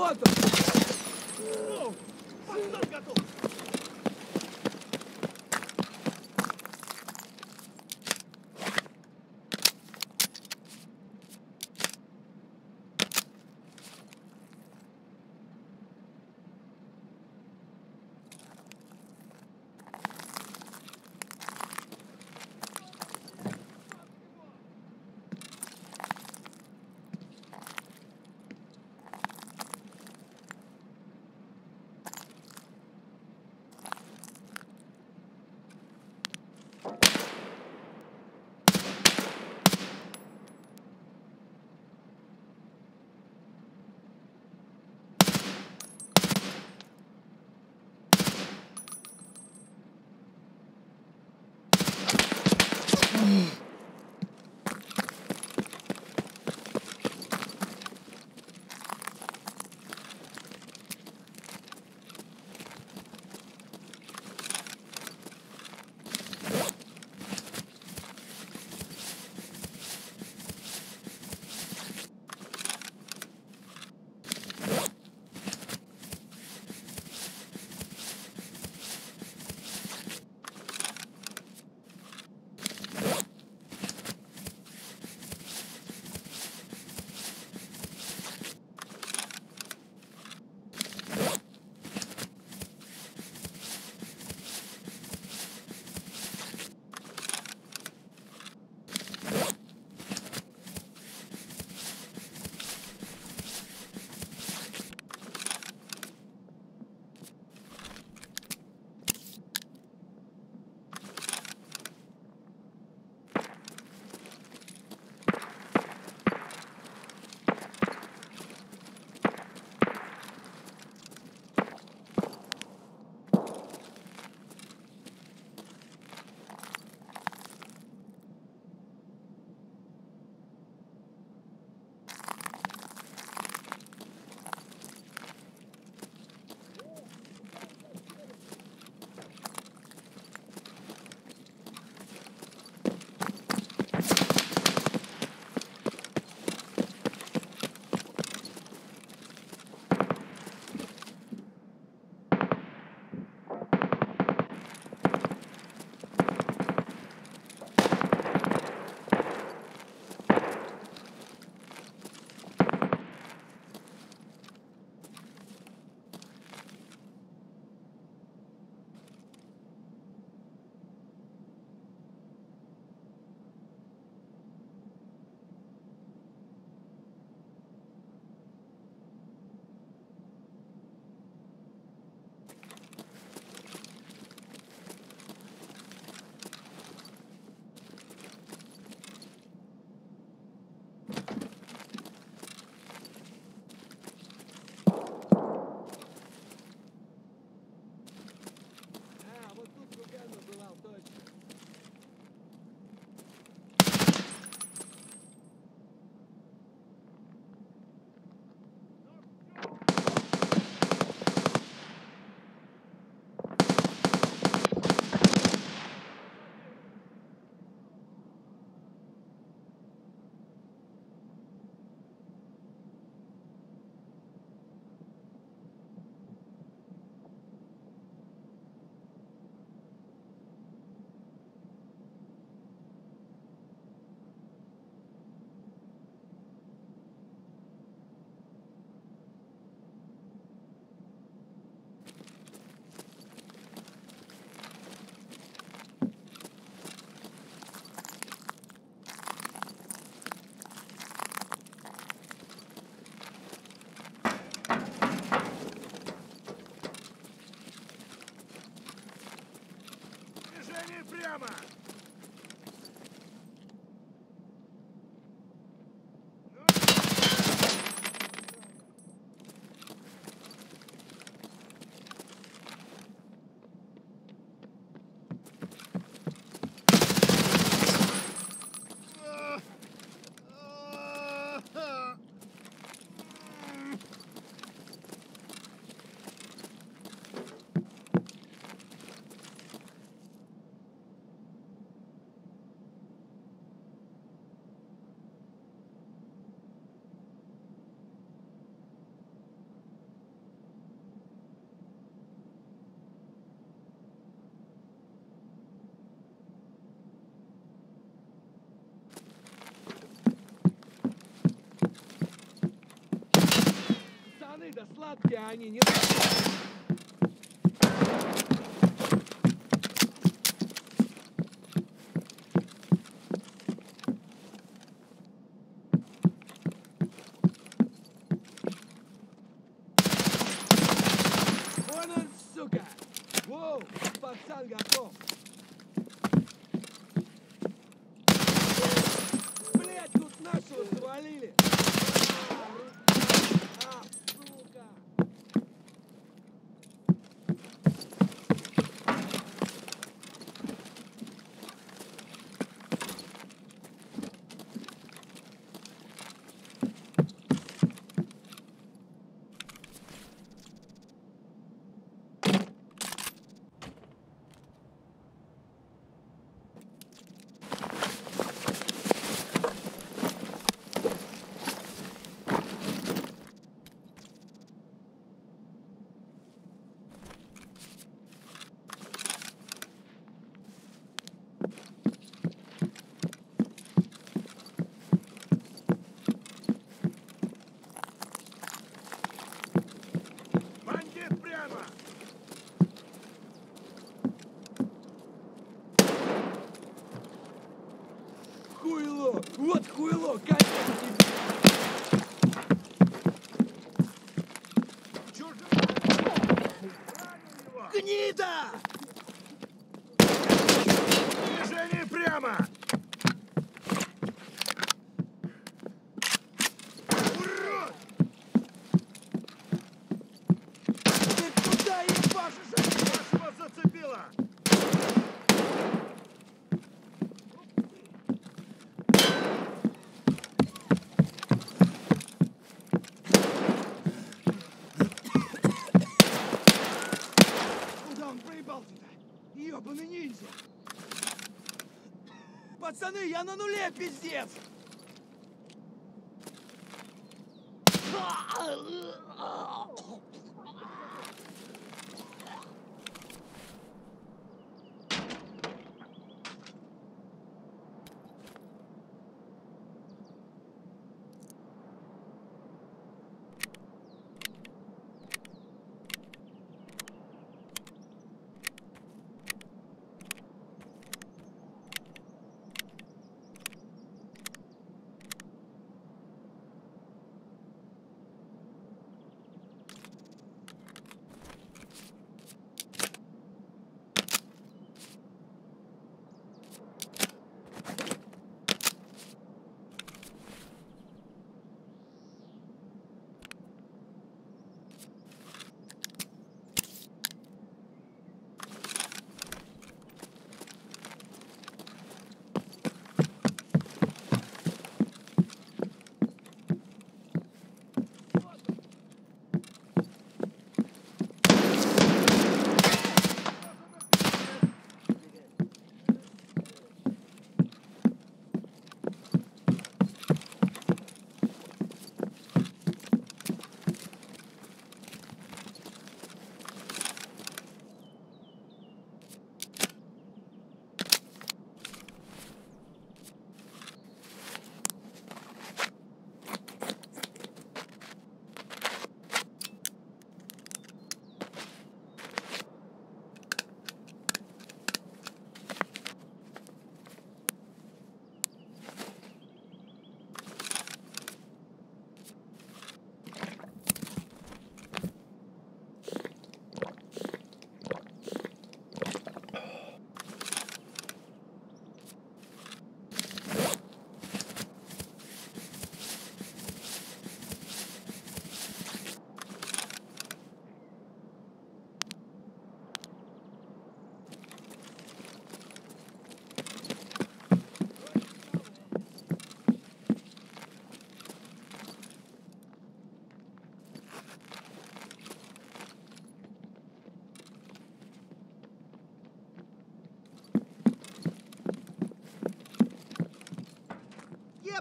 Вот он! О, фастер готов! Пацаны, да сладкие они, не Пацаны, я на нуле, пиздец!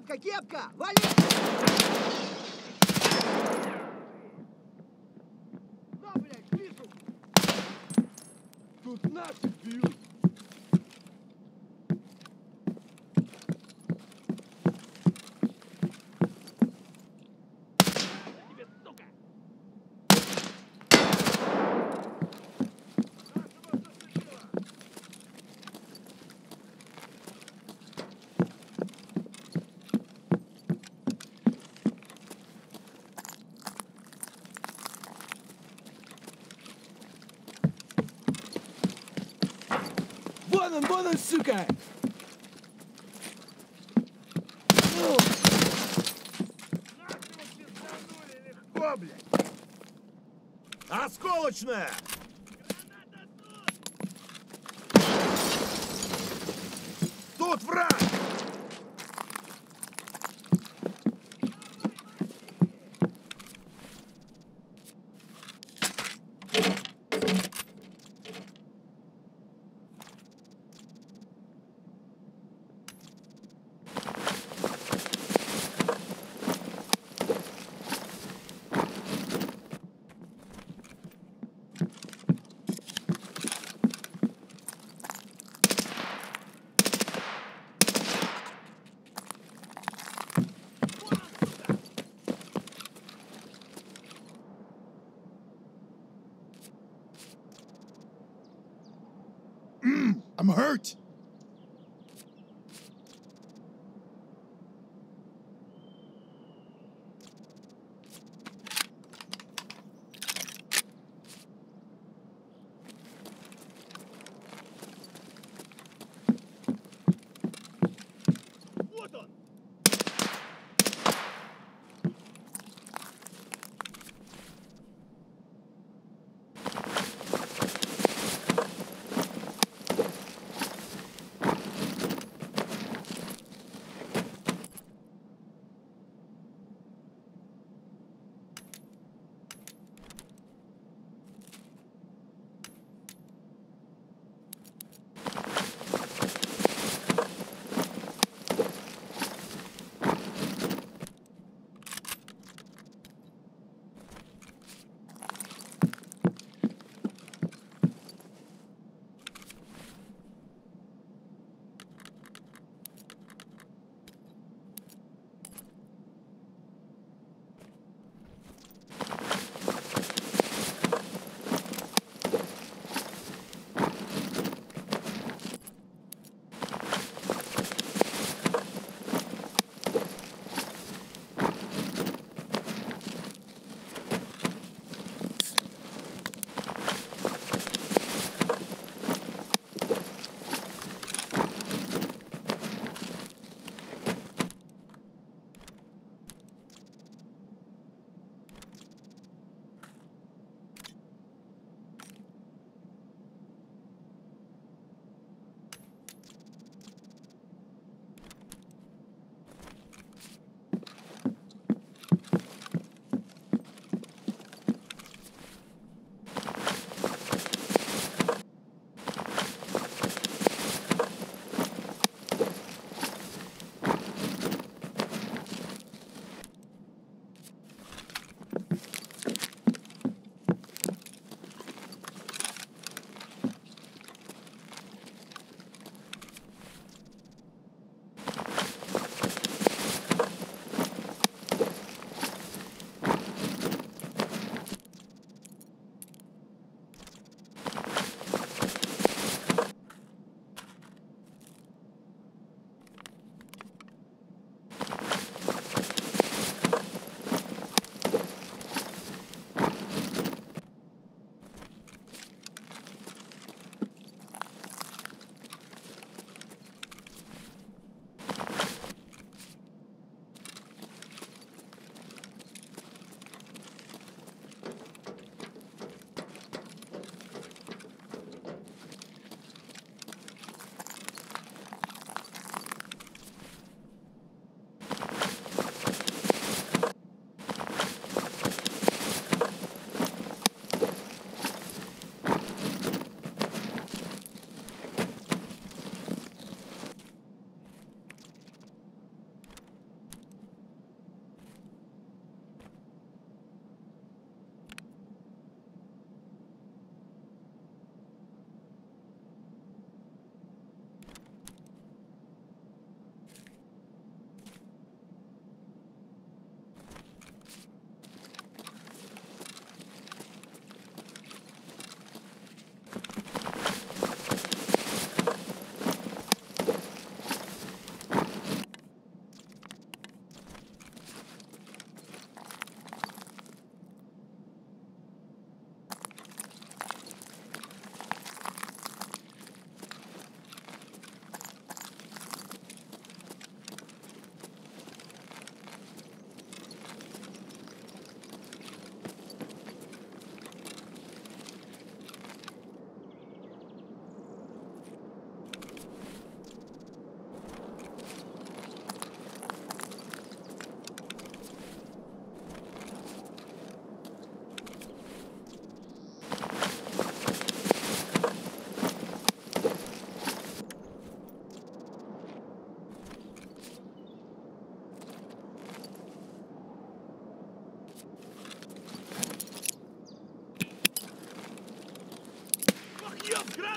Кепка, кепка! Вали! На, блядь, вижу! Тут наши Вон он, вон он, сука! Ну! Осколочная! Hurt.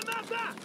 Mata!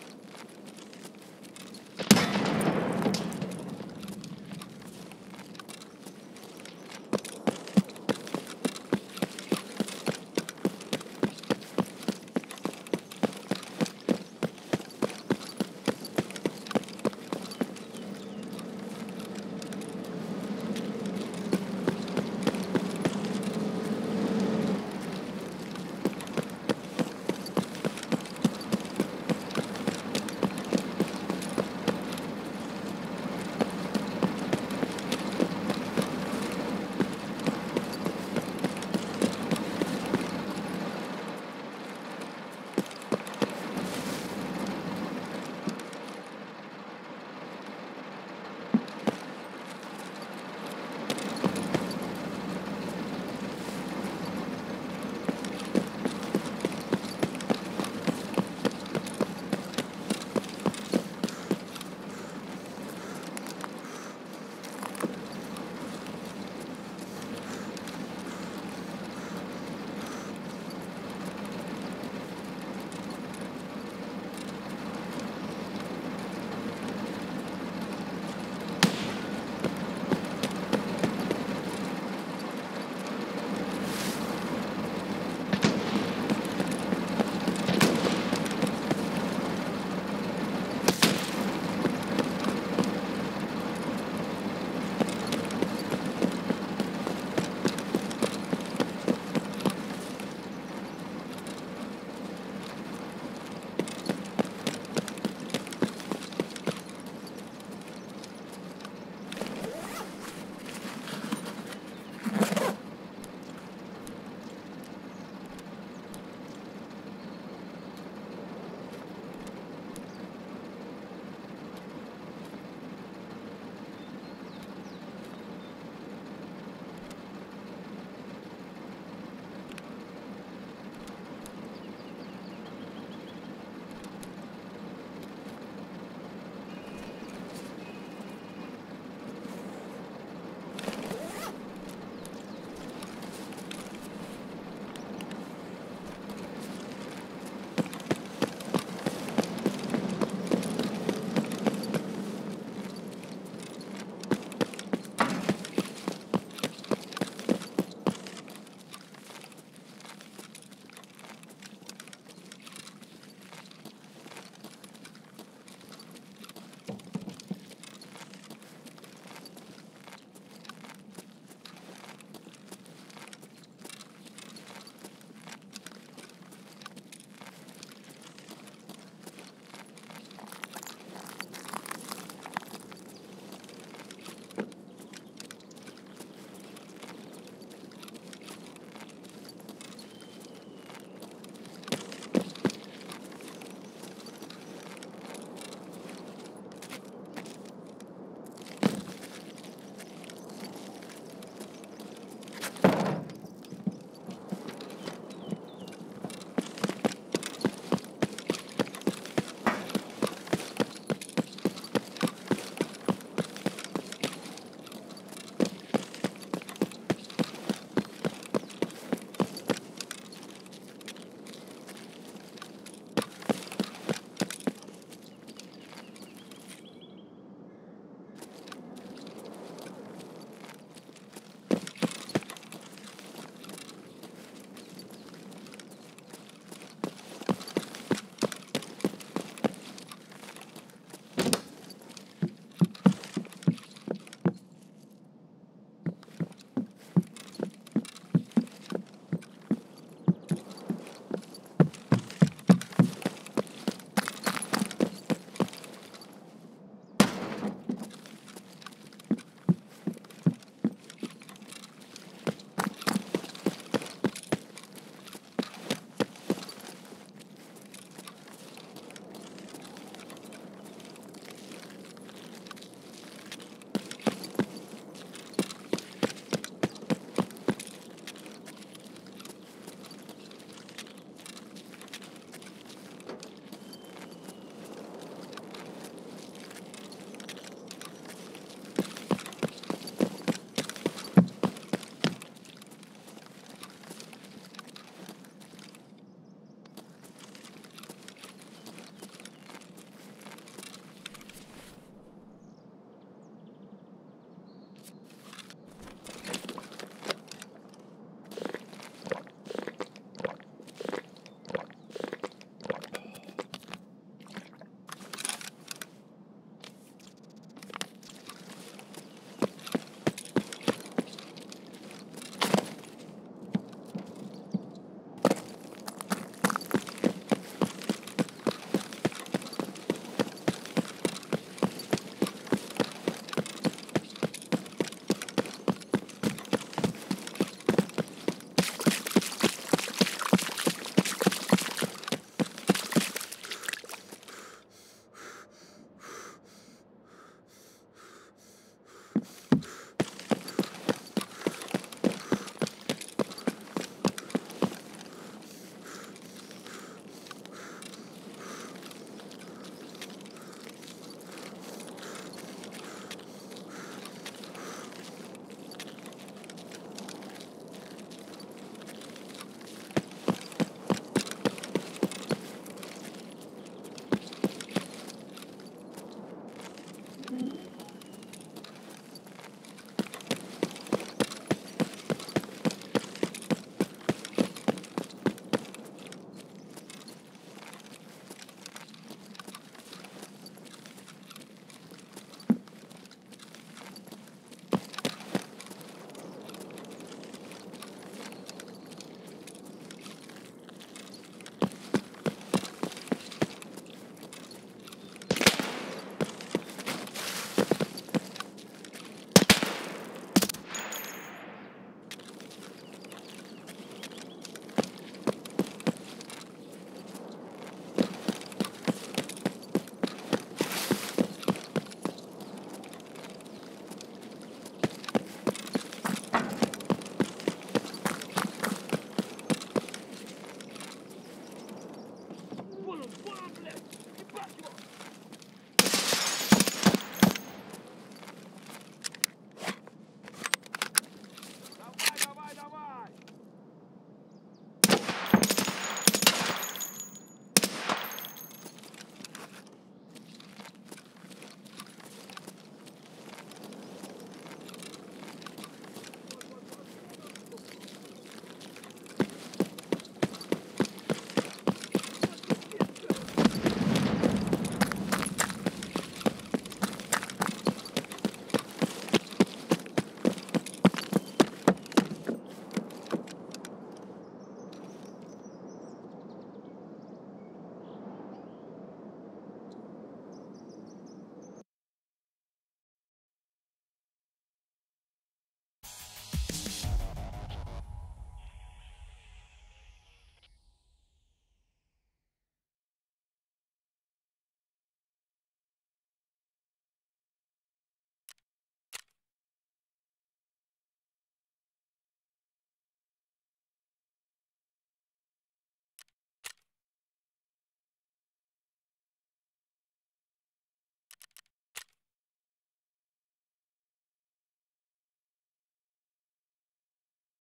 problem.